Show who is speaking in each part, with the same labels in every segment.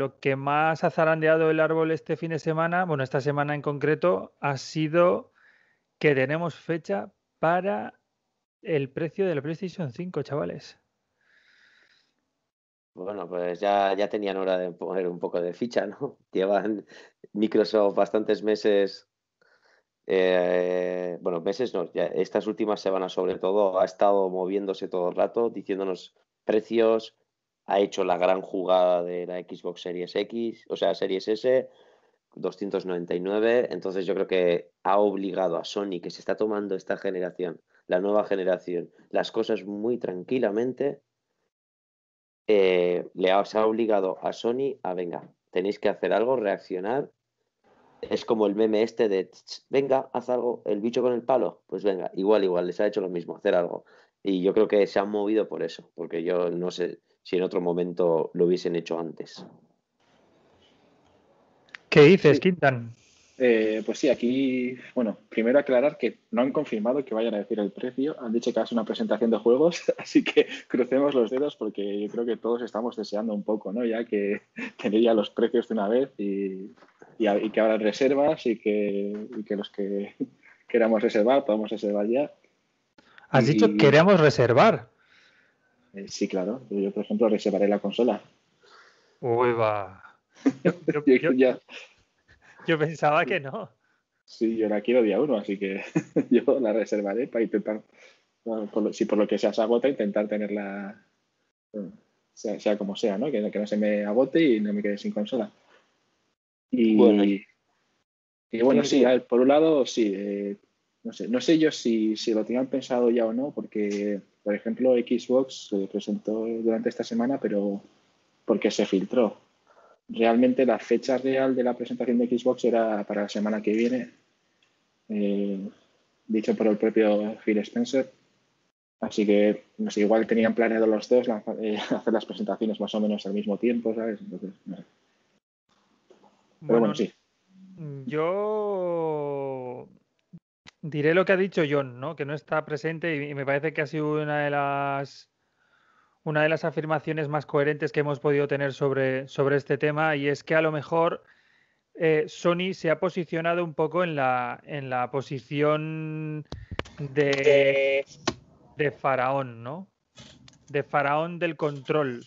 Speaker 1: lo que más ha zarandeado el árbol este fin de semana, bueno, esta semana en concreto, ha sido que tenemos fecha para el precio de la PlayStation 5, chavales.
Speaker 2: Bueno, pues ya, ya tenían hora de poner un poco de ficha, ¿no? Llevan Microsoft bastantes meses, eh, bueno, meses no, ya estas últimas semanas sobre todo, ha estado moviéndose todo el rato, diciéndonos precios, ha hecho la gran jugada de la Xbox Series X, o sea, Series S, 299, entonces yo creo que ha obligado a Sony, que se está tomando esta generación, la nueva generación, las cosas muy tranquilamente, eh, le ha, obligado a Sony a, venga, tenéis que hacer algo, reaccionar. Es como el meme este de, venga, haz algo, el bicho con el palo. Pues venga, igual, igual, les ha hecho lo mismo, hacer algo. Y yo creo que se han movido por eso, porque yo no sé si en otro momento lo hubiesen hecho antes.
Speaker 1: ¿Qué dices, Quintan?
Speaker 3: Eh, pues sí, aquí, bueno, primero aclarar que no han confirmado que vayan a decir el precio, han dicho que es una presentación de juegos, así que crucemos los dedos porque yo creo que todos estamos deseando un poco, ¿no? Ya que tener ya los precios de una vez y, que habrá reservas y que, los que queramos reservar podamos reservar ya.
Speaker 1: ¿Has dicho dicho queremos reservar?
Speaker 3: Eh, sí, claro. Yo, por ejemplo, reservaré la consola.
Speaker 1: Uy, va.
Speaker 3: ya,
Speaker 1: yo pensaba que no.
Speaker 3: Sí, yo la quiero día uno, así que yo la reservaré para intentar, si por lo que sea se agota, intentar tenerla, sea, como sea, ¿no? Que, no se me agote y no me quede sin consola. Y bueno, y, bueno sí, por un lado, sí, eh, no, sé, no sé yo si, si lo tenían pensado ya o no, porque, por ejemplo, Xbox se presentó durante esta semana, pero porque se filtró realmente la fecha real de la presentación de Xbox era para la semana que viene, eh, dicho por el propio Phil Spencer. Así que, no sé, igual tenían planeado los dos eh, hacer las presentaciones más o menos al mismo tiempo, ¿sabes? Entonces, Pero bueno, sí.
Speaker 1: Yo diré lo que ha dicho John, ¿no? Que no está presente y me parece que ha sido una de las una de las afirmaciones más coherentes que hemos podido tener sobre, sobre este tema y es que a lo mejor eh, Sony se ha posicionado un poco en la, en la posición de, de faraón, ¿no? De faraón del control,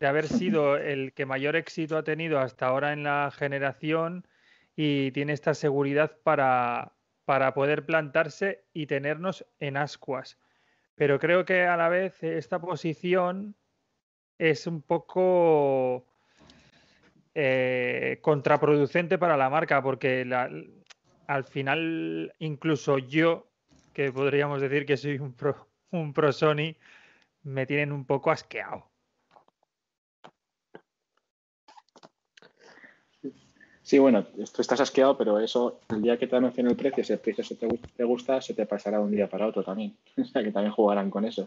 Speaker 1: de haber sido el que mayor éxito ha tenido hasta ahora en la generación y tiene esta seguridad para, para poder plantarse y tenernos en ascuas. Pero creo que a la vez esta posición es un poco eh, contraproducente para la marca, porque al final, incluso yo, que podríamos decir que soy un pro, un pro Sony, me tienen un poco asqueado.
Speaker 3: Sí, bueno, tú estás asqueado, pero eso, el día que te anuncien el precio, si el precio se te, gusta, se te pasará de un día para otro también. O sea, que también jugarán con eso.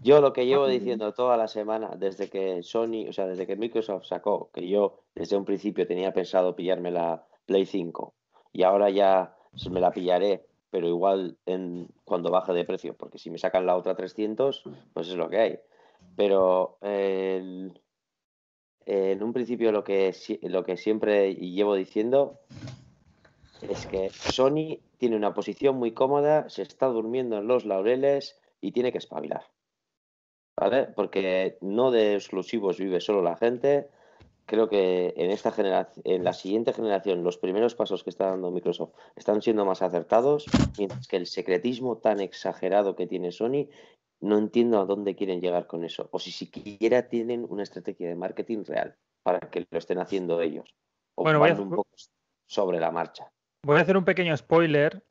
Speaker 2: Yo lo que llevo diciendo toda la semana, desde que Sony, o sea, desde que Microsoft sacó, que yo desde un principio tenía pensado pillarme la Play 5 y ahora ya me la pillaré, pero igual en, cuando baje de precio, porque si me sacan la otra 300, pues es lo que hay. Pero el, en un principio lo que, lo que siempre llevo diciendo es que Sony tiene una posición muy cómoda, se está durmiendo en los laureles y tiene que espabilar. ¿Vale? Porque no de exclusivos vive solo la gente. Creo que en esta generación, en la siguiente generación, los primeros pasos que está dando Microsoft están siendo más acertados, mientras que el secretismo tan exagerado que tiene Sony no entiendo a dónde quieren llegar con eso. O si siquiera tienen una estrategia de marketing real para que lo estén haciendo ellos. O bueno, a... un poco sobre la marcha.
Speaker 1: Voy a hacer un pequeño spoiler.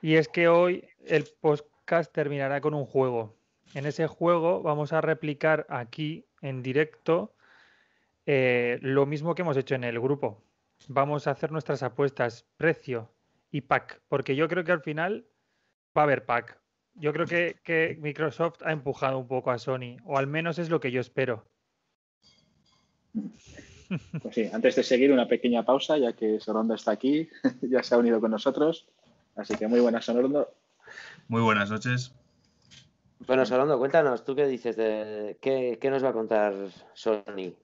Speaker 1: Y es que hoy el podcast terminará con un juego. En ese juego vamos a replicar aquí en directo eh, lo mismo que hemos hecho en el grupo. Vamos a hacer nuestras apuestas, precio y pack, porque yo creo que al final va a haber pack yo creo que, Microsoft ha empujado un poco a Sony, o al menos es lo que yo espero.
Speaker 3: Pues sí, antes de seguir una pequeña pausa, ya que Sorondo está aquí, ya se ha unido con nosotros. Así que muy buenas, Sorondo.
Speaker 4: Muy buenas noches.
Speaker 2: Bueno, Sorondo, cuéntanos, ¿tú qué dices? de ¿Qué, nos va a contar Sony?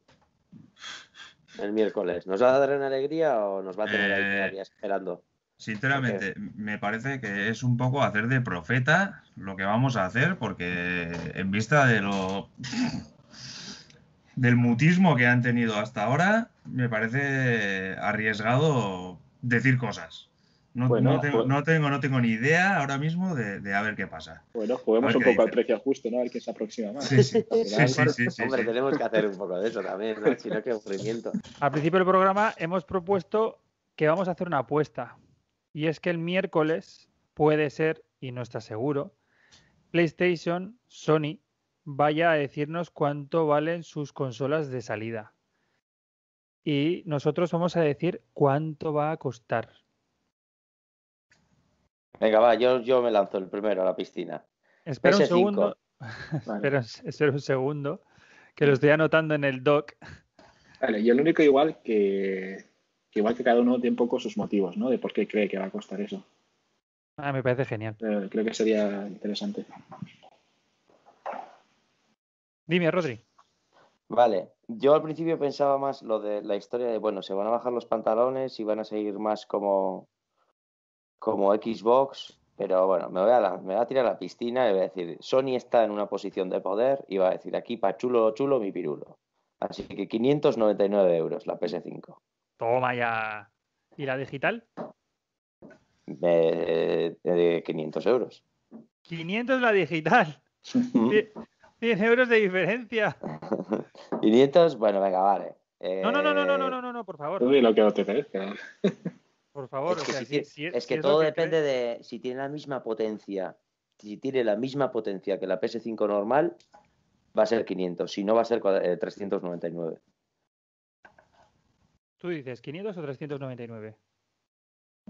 Speaker 2: el miércoles? ¿Nos va a dar una alegría o nos va a tener ahí
Speaker 4: Eh,
Speaker 2: esperando?
Speaker 4: Sinceramente, me parece que es un poco hacer de profeta lo que vamos a hacer, porque en vista de lo del mutismo que han tenido hasta ahora, me parece arriesgado decir cosas. No,
Speaker 3: Bueno,
Speaker 4: no tengo,
Speaker 3: pues-
Speaker 4: no, tengo, no tengo ni idea ahora mismo de, de a ver qué pasa.
Speaker 3: Bueno, juguemos un poco al precio justo, ¿no? A ver quién se aproxima más.
Speaker 4: Sí, sí, sí, sí, sí, sí,
Speaker 2: Hombre,
Speaker 4: sí.
Speaker 2: tenemos que hacer un poco de eso también, ¿no? Si no, qué aburrimiento.
Speaker 1: Al principio del programa hemos propuesto que vamos a hacer una apuesta. Y es que el miércoles puede ser, y no está seguro, PlayStation, Sony, vaya a decirnos cuánto valen sus consolas de salida. Y nosotros vamos a decir cuánto va a costar.
Speaker 2: Venga, va, yo, yo me lanzo el primero a la piscina.
Speaker 1: Espera un
Speaker 2: PS5.
Speaker 1: segundo.
Speaker 3: Vale.
Speaker 1: Espera, espera un segundo. Que lo estoy anotando en el doc.
Speaker 3: Vale, yo lo único igual que, que igual que cada uno tiene un poco sus motivos, ¿no? De por qué cree que va a costar eso.
Speaker 1: Ah, me parece genial.
Speaker 3: Eh, creo que sería interesante.
Speaker 1: Dime, Rodri.
Speaker 2: Vale, yo al principio pensaba más lo de la historia de, bueno, se van a bajar los pantalones y van a seguir más como, como Xbox, pero bueno, me voy, a la- me voy a tirar a la piscina y voy a decir, Sony está en una posición de poder y va a decir, aquí pa' chulo, chulo, mi pirulo. Así que 599 euros la PS5.
Speaker 1: Toma ya. ¿Y la digital?
Speaker 2: Eh, de 500 euros.
Speaker 1: 500 la digital.
Speaker 2: ¿Mm?
Speaker 1: Die- 100 euros de diferencia.
Speaker 2: 500, bueno, venga, vale.
Speaker 1: No, no, no, no, no, no,
Speaker 2: Eh,
Speaker 1: no, no, no, por favor.
Speaker 3: Tú di lo que te parezca.
Speaker 1: Por favor.
Speaker 2: Es
Speaker 1: o
Speaker 2: que,
Speaker 1: sea,
Speaker 2: si
Speaker 1: si-
Speaker 2: es
Speaker 1: si
Speaker 2: que todo
Speaker 1: que
Speaker 2: depende
Speaker 1: cree-
Speaker 2: de si tiene la misma potencia. Si tiene la misma potencia que la PS5 normal, va a ser 500. Si no, va a ser cua- eh, 399.
Speaker 1: Tú dices 500 o 399.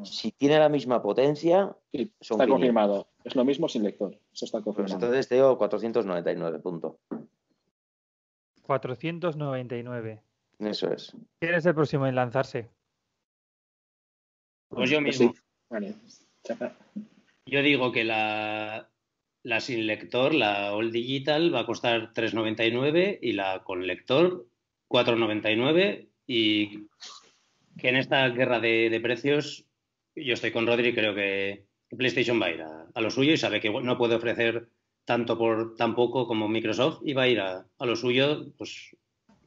Speaker 2: Si tiene la misma potencia,
Speaker 3: Sí,
Speaker 2: Son
Speaker 3: está
Speaker 2: 500.
Speaker 3: confirmado. Es lo mismo sin lector. Eso está
Speaker 2: pues
Speaker 3: confirmado.
Speaker 2: entonces te digo 499, punto.
Speaker 1: 499.
Speaker 2: Eso es.
Speaker 1: ¿Quién es el próximo en lanzarse?
Speaker 5: Pues yo mismo.
Speaker 3: sí. Vale.
Speaker 5: Yo digo que la, la sin lector, la All Digital, va a costar 3,99 y la con lector 4,99 y que en esta guerra de, de precios yo estoy con Rodri, creo que PlayStation va a ir a, a lo suyo y sabe que no puede ofrecer tanto por tan poco como Microsoft y va a ir a, a lo suyo, pues,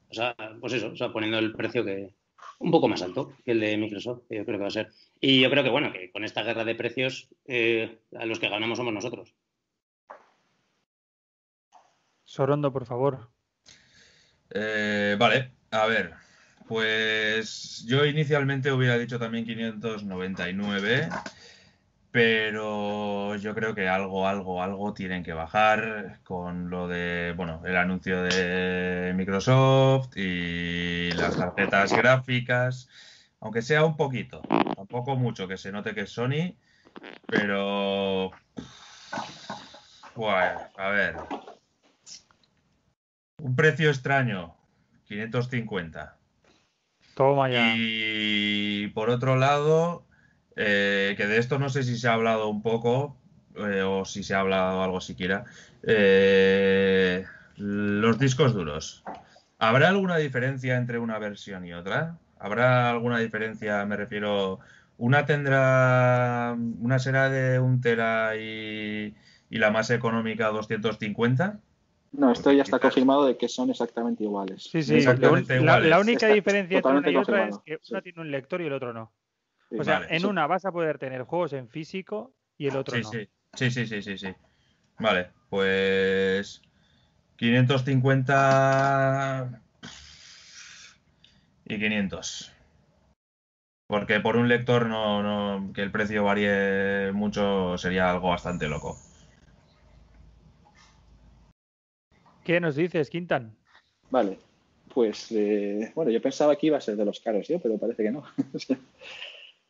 Speaker 5: o sea, pues eso, o sea, poniendo el precio que un poco más alto que el de Microsoft, que yo creo que va a ser. Y yo creo que, bueno, que con esta guerra de precios, eh, a los que ganamos somos nosotros.
Speaker 1: Sorondo, por favor.
Speaker 4: Eh, vale, a ver. Pues yo inicialmente hubiera dicho también 599, pero yo creo que algo, algo, algo tienen que bajar con lo de, bueno, el anuncio de Microsoft y las tarjetas gráficas, aunque sea un poquito, tampoco mucho, que se note que es Sony, pero... Bueno, a ver. Un precio extraño, 550. Y por otro lado, eh, que de esto no sé si se ha hablado un poco, eh, o si se ha hablado algo siquiera, eh, los discos duros. ¿Habrá alguna diferencia entre una versión y otra? ¿Habrá alguna diferencia? Me refiero, una tendrá, una será de un tera y, y la más económica 250.
Speaker 3: No, esto ya está confirmado de que son exactamente iguales.
Speaker 1: Sí, sí.
Speaker 4: Exactamente
Speaker 1: la, la- única
Speaker 3: Está
Speaker 1: diferencia entre una y otra es que
Speaker 3: sí.
Speaker 1: una tiene un lector y el otro no.
Speaker 3: Sí.
Speaker 1: O sea,
Speaker 4: Vale.
Speaker 1: en
Speaker 3: Sí.
Speaker 1: una vas a poder tener juegos en físico y el otro
Speaker 4: Sí,
Speaker 1: no.
Speaker 4: sí, sí, sí, sí, sí, sí. Vale, pues 550 y 500. Porque por un lector no, no, que el precio varíe mucho sería algo bastante loco.
Speaker 1: ¿Qué nos dices, Quintan?
Speaker 3: Vale, pues eh, bueno, yo pensaba que iba a ser de los caros, ¿eh? pero parece que no.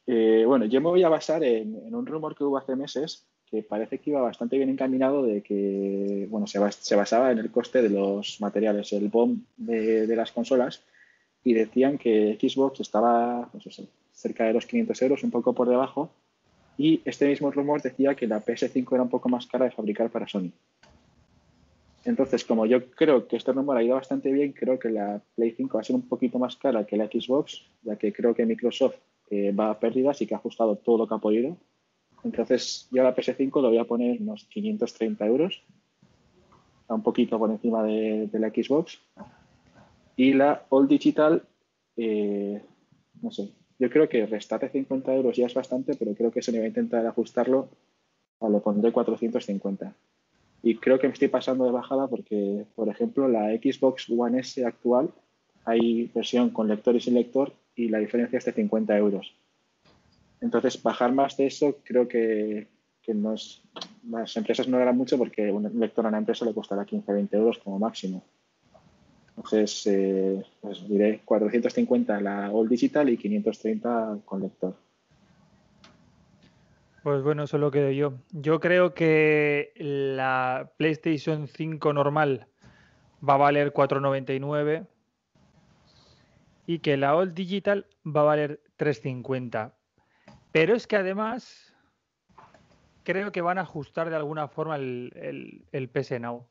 Speaker 3: Eh, bueno, yo me voy a basar en, un rumor que hubo hace meses que parece que iba bastante bien encaminado de que, bueno, se, bas- se basaba en el coste de los materiales, el BOM de, las consolas, y decían que Xbox estaba pues cerca de los 500 euros, un poco por debajo, y este mismo rumor decía que la PS5 era un poco más cara de fabricar para Sony. Entonces, como yo creo que este número ha ido bastante bien, creo que la Play 5 va a ser un poquito más cara que la Xbox, ya que creo que Microsoft eh, va a pérdidas y que ha ajustado todo lo que ha podido. Entonces, yo a la PS5 lo voy a poner unos 530 euros, un poquito por encima de, la Xbox. Y la All Digital, eh, no sé, yo creo que restate 50 euros ya es bastante, pero creo que se me va a intentar ajustarlo, o le pondré 450. Y creo que me estoy pasando de bajada porque, por ejemplo, la Xbox One S actual hay versión con lector y sin lector y la diferencia es de 50 euros. Entonces, bajar más de eso creo que, que las empresas no harán mucho porque un lector a una empresa le costará 15 20 euros como máximo. Entonces, eh, pues diré 450 la All Digital y 530 con lector.
Speaker 1: Pues bueno, eso lo quedo yo. Yo creo que la PlayStation 5 normal va a valer 4.99 y que la All Digital va a valer 3.50. Pero es que además creo que van a ajustar de alguna forma el, el, PS Now.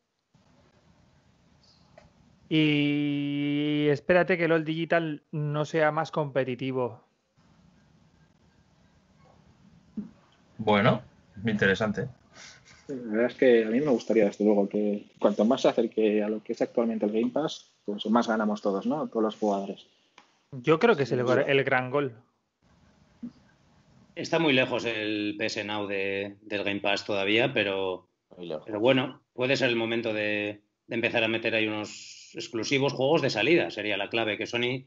Speaker 1: Y espérate que el All Digital no sea más competitivo.
Speaker 4: Bueno, interesante.
Speaker 3: La verdad es que a mí me gustaría, desde luego, que cuanto más se acerque a lo que es actualmente el Game Pass, pues más ganamos todos, ¿no? Todos los jugadores.
Speaker 1: Yo creo que es el, el gran gol.
Speaker 5: Está muy lejos el PS Now del Game Pass todavía, pero, pero bueno, puede ser el momento de, empezar a meter ahí unos exclusivos juegos de salida. Sería la clave que Sony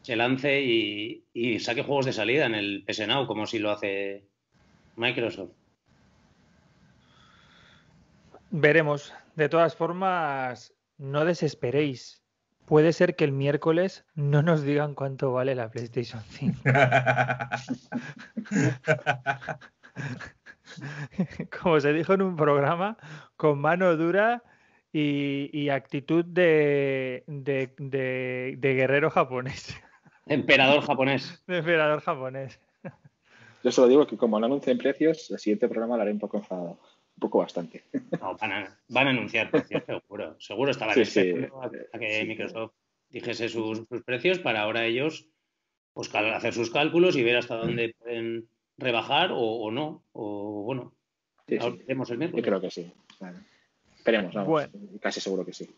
Speaker 5: se lance y, y saque juegos de salida en el PS Now, como si lo hace Microsoft.
Speaker 1: Veremos. De todas formas, no desesperéis. Puede ser que el miércoles no nos digan cuánto vale la PlayStation 5. Como se dijo en un programa, con mano dura y, actitud de, de, guerrero japonés.
Speaker 5: Emperador japonés.
Speaker 1: De emperador japonés.
Speaker 3: Yo solo digo que como no anuncien precios, el siguiente programa lo haré un poco enfadado. Un poco bastante.
Speaker 5: No, van a, van a anunciar precios, seguro. Seguro estaba sí, sí, a, que Microsoft dijese sus, precios para ahora ellos pues, hacer sus cálculos y ver hasta dónde pueden rebajar o, no. O bueno,
Speaker 3: sí, el miércoles. Yo creo que sí. Esperemos, vamos. Casi seguro que sí.